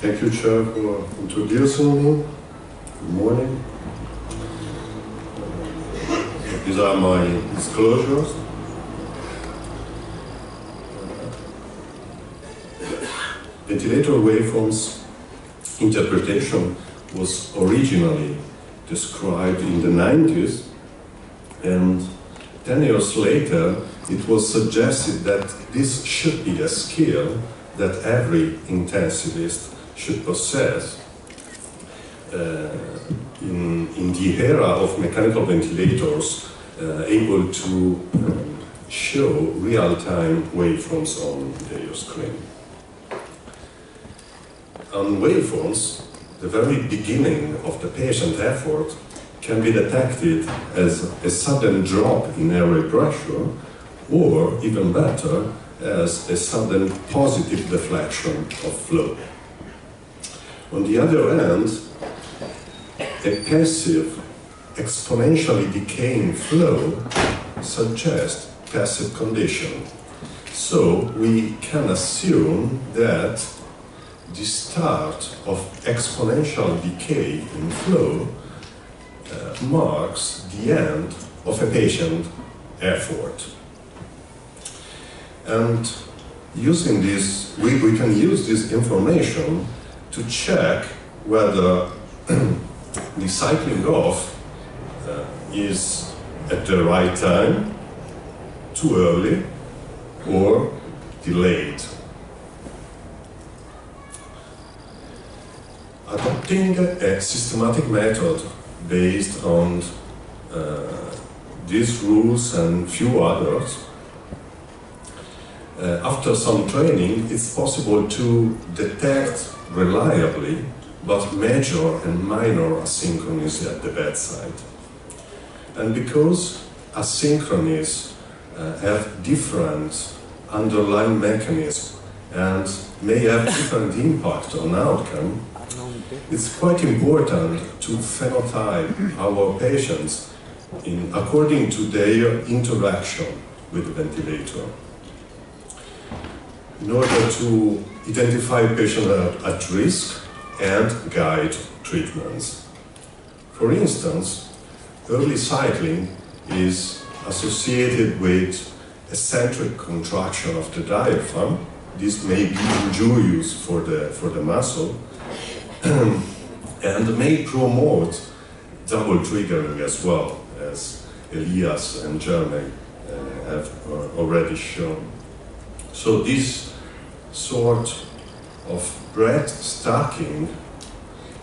Thank you, Chair, for introducing me. Good morning. These are my disclosures. Ventilator waveforms interpretation was originally described in the 90s, and 10 years later, it was suggested that this should be a skill that every intensivist should possess. Uh, in, in the era of mechanical ventilators, uh, able to um, show real-time waveforms on the screen. On waveforms, the very beginning of the patient effort can be detected as a sudden drop in airway pressure, or even better, as a sudden positive deflection of flow. On the other hand, a passive, exponentially decaying flow suggests passive condition. So we can assume that the start of exponential decay in flow uh, marks the end of a patient effort. And using this, we, we can use this information to check whether the cycling off uh, is at the right time, too early, or delayed. Adopting a systematic method based on uh, these rules and few others, uh, after some training, it's possible to detect reliably but major and minor asynchronies at the bedside. And because asynchronies uh, have different underlying mechanisms and may have different impact on outcome, it's quite important to phenotype our patients in, according to their interaction with the ventilator. In order to identify patients at, risk and guide treatments. For instance, early cycling is associated with eccentric contraction of the diaphragm. This may be injurious for the, for the muscle and may promote double triggering as well, as Elias and Jeremy uh, have uh, already shown. So this sort of breath stacking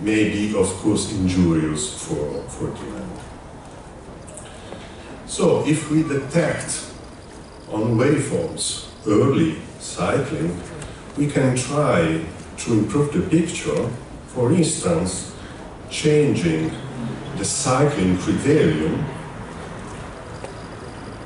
may be, of course, injurious for, for the end. So if we detect on waveforms early cycling, we can try to improve the picture, for instance, changing the cycling criterion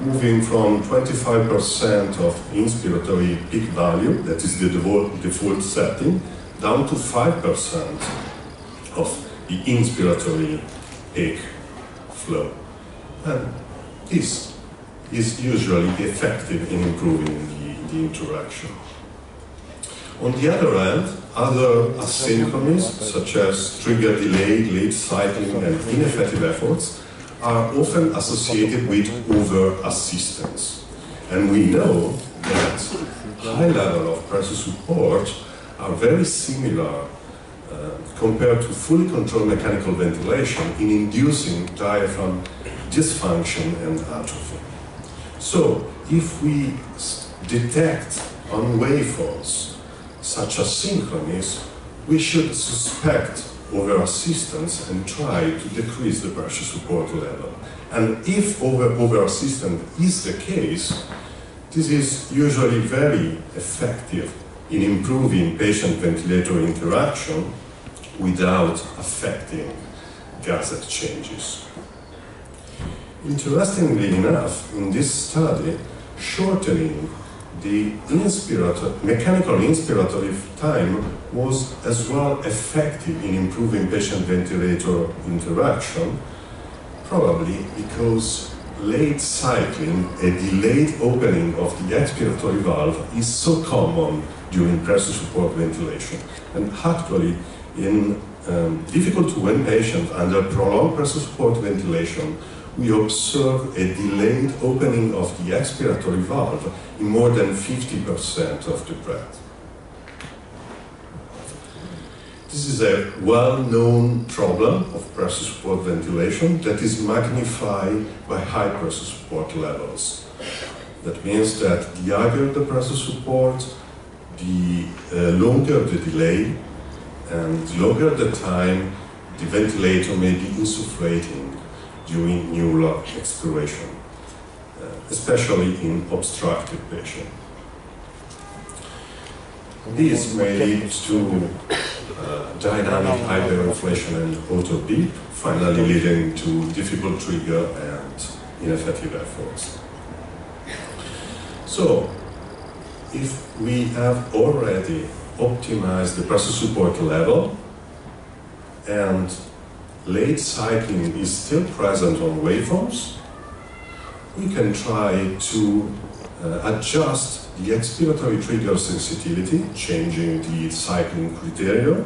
moving from 25% of inspiratory peak value, that is the default setting, down to 5% of the inspiratory peak flow. And this is usually effective in improving the, the interaction. On the other hand, other asynchronies, such as trigger delay, late cycling, and ineffective efforts, are often associated with over-assistance. And we know that high level of pressure support are very similar uh, compared to fully controlled mechanical ventilation in inducing diaphragm dysfunction and atrophy. So, if we detect on waveforms such as synchronies, we should suspect over assistance and try to decrease the pressure support level. And if over, over assistance is the case, this is usually very effective in improving patient-ventilator interaction without affecting gas exchanges. Interestingly enough, in this study, shortening the mechanical inspiratory time was as well effective in improving patient-ventilator interaction, probably because late cycling, a delayed opening of the expiratory valve is so common during pressure support ventilation. And actually, in um, difficult to wean patients under prolonged pressure support ventilation, we observe a delayed opening of the expiratory valve in more than 50% of the breath. This is a well-known problem of pressure support ventilation that is magnified by high pressure support levels. That means that the higher the pressure support, the uh, longer the delay, and the longer the time the ventilator may be insufflating during neural expiration, uh, especially in obstructive patients. This may lead to uh, dynamic hyperinflation and auto PEEP, finally leading to difficult trigger and ineffective efforts. So, if we have already optimized the pressure support level and late cycling is still present on waveforms, we can try to uh, adjust the expiratory trigger sensitivity, changing the cycling criteria,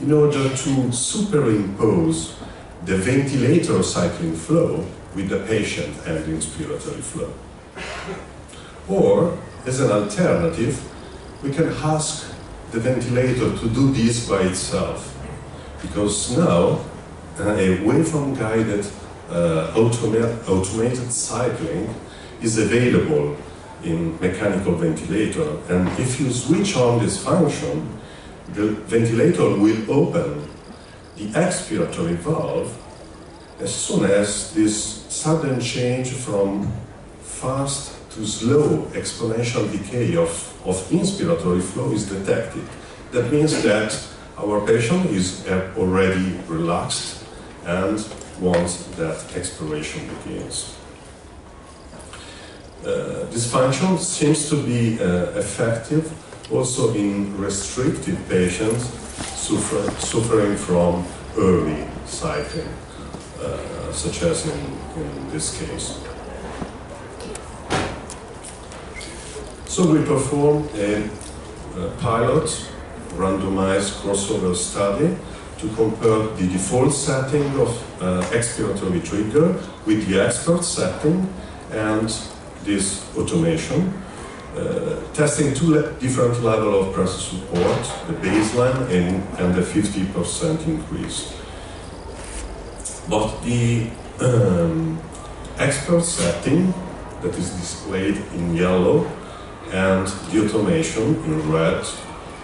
in order to superimpose the ventilator cycling flow with the patient and the inspiratory flow. Or, as an alternative, we can ask the ventilator to do this by itself, because now a waveform-guided uh, automa automated cycling is available in mechanical ventilator. And if you switch on this function, the ventilator will open the expiratory valve as soon as this sudden change from fast to slow exponential decay of, of inspiratory flow is detected. That means that our patient is already relaxed and once that exploration begins. Uh, this function seems to be uh, effective also in restricted patients suffer, suffering from early cycling, uh, such as in, in this case. So we performed a, a pilot randomized crossover study to compare the default setting of uh, expiratory trigger with the expert setting and this automation, uh, testing two le different level of pressure support, the baseline and, and the 50% increase. But the um, expert setting that is displayed in yellow and the automation in red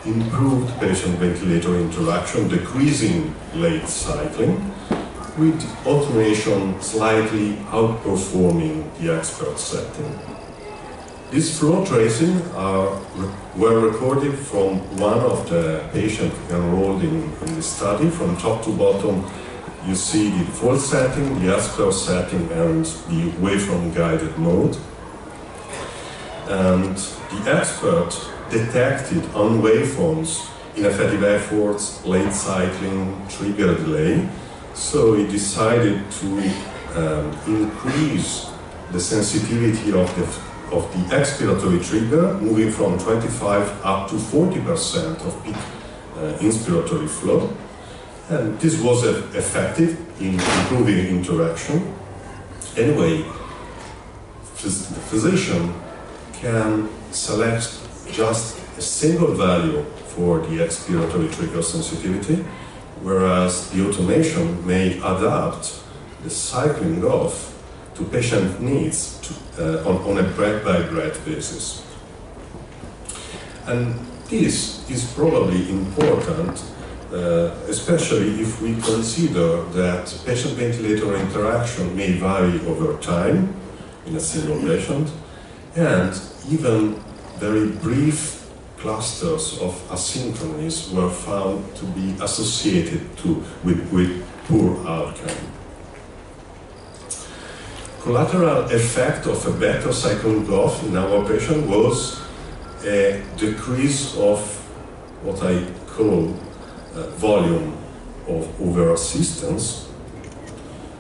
improved patient ventilator interaction, decreasing late cycling, with automation slightly outperforming the expert setting. These flow tracing are, were recorded from one of the patients enrolled in, in the study. From top to bottom, you see the default setting, the expert setting, and the waveform guided mode. And the expert detected on waveforms ineffective efforts, late cycling, trigger delay, so he decided to um, increase the sensitivity of the, of the expiratory trigger, moving from 25 up to 40% of peak uh, inspiratory flow. And this was effective in improving interaction. Anyway, phys the physician can select just a single value for the expiratory trigger sensitivity whereas the automation may adapt the cycling off to patient needs to, uh, on, on, a breath-by-breath basis. And this is probably important, uh, especially if we consider that patient ventilator interaction may vary over time in a single patient, and even very brief clusters of asynchronies were found to be associated to, with, with poor outcome. Collateral effect of a better cycling off in our patient was a decrease of what I call uh, volume of over assistance.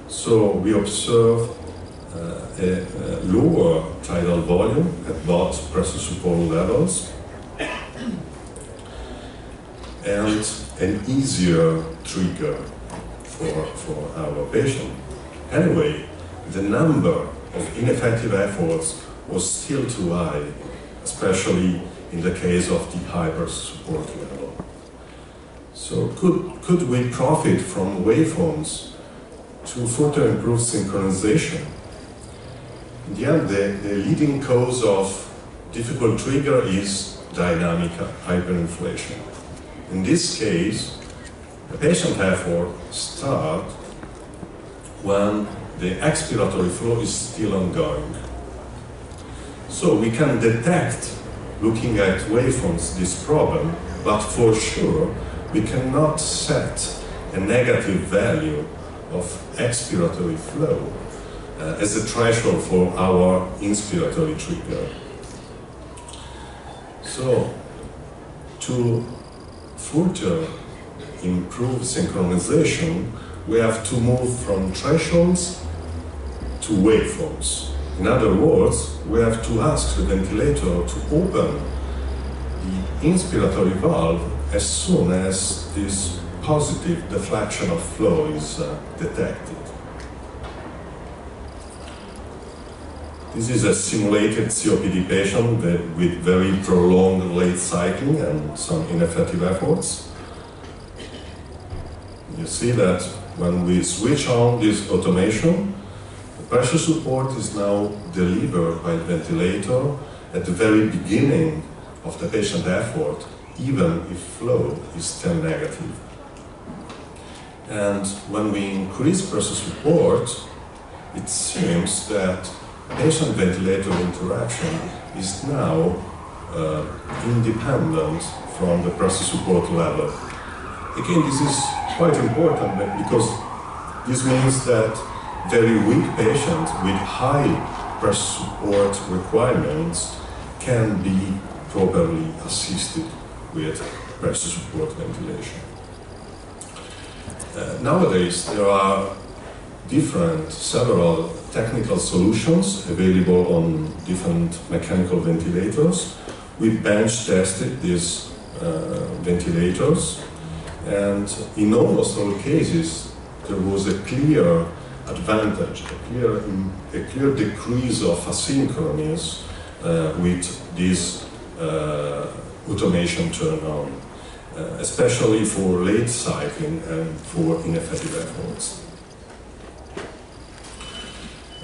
So we observe Uh, a, a lower tidal volume at both pressure support levels and an easier trigger for, for our patient. Anyway, the number of ineffective efforts was still too high, especially in the case of the hyper support level. So could, could we profit from waveforms to further improve synchronization? In the end, the, the leading cause of difficult trigger is dynamic hyperinflation. In this case, the patient effort starts when the expiratory flow is still ongoing. So we can detect, looking at waveforms, this problem, but for sure we cannot set a negative value of expiratory flow uh, as a threshold for our inspiratory trigger. So, to further improve synchronization, we have to move from thresholds to waveforms. In other words, we have to ask the ventilator to open the inspiratory valve as soon as this positive deflection of flow is uh, detected. This is a simulated COPD patient with very prolonged late cycling and some ineffective efforts. You see that when we switch on this automation, the pressure support is now delivered by the ventilator at the very beginning of the patient effort, even if flow is still negative. And when we increase pressure support, it seems that patient-ventilator interaction is now uh, independent from the pressure support level. Again, this is quite important because this means that very weak patients with high pressure support requirements can be properly assisted with pressure support ventilation. Uh, nowadays, there are different, several technical solutions available on different mechanical ventilators. We bench tested these uh, ventilators, and in almost all cases, there was a clear advantage, a clear, a clear decrease of asynchronies uh, with this uh, automation turn on, uh, especially for late cycling and for ineffective efforts.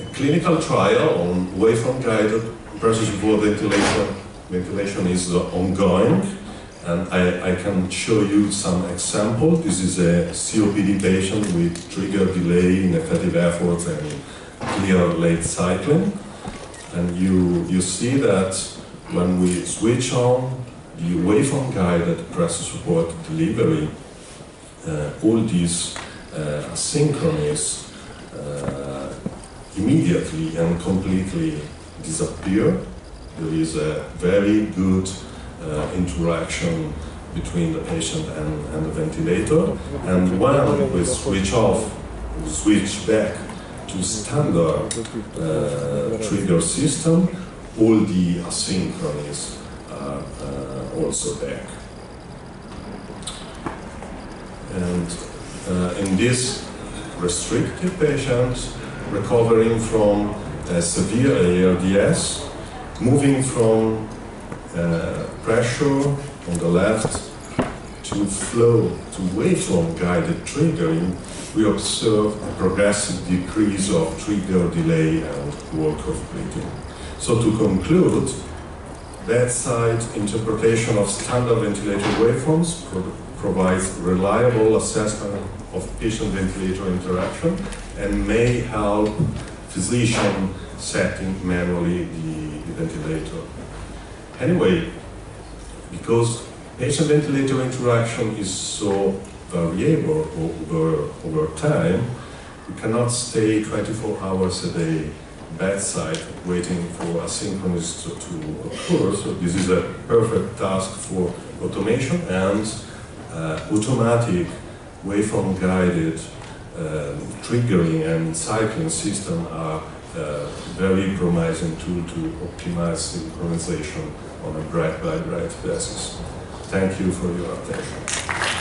A clinical trial on waveform guided pressure support ventilation, ventilation is ongoing and I, I, can show you some example. This is a COPD patient with trigger delay, ineffective efforts and clear late cycling. And you, you see that when we switch on the waveform guided pressure support delivery, uh, all these uh, uh, immediately and completely disappear. There is a very good uh, interaction between the patient and, and the ventilator. And when we switch off, we switch back to standard uh, trigger system, all the asynchronies are uh, also back. And uh, in this restricted patient, recovering from severe ARDS, moving from uh, pressure on the left to flow to waveform guided triggering, we observe a progressive decrease of trigger delay and work of breathing. So to conclude, bedside interpretation of standard ventilator waveforms provides reliable assessment of patient-ventilator interaction and may help physician setting manually the, the ventilator. Anyway, because patient-ventilator interaction is so variable over, over time, we cannot stay 24 hours a day bedside waiting for asynchronous to, to occur. So this is a perfect task for automation and automatic waveform guided um, triggering and cycling system are uh, very promising tool to optimize synchronization on a breath by breath basis. Thank you for your attention.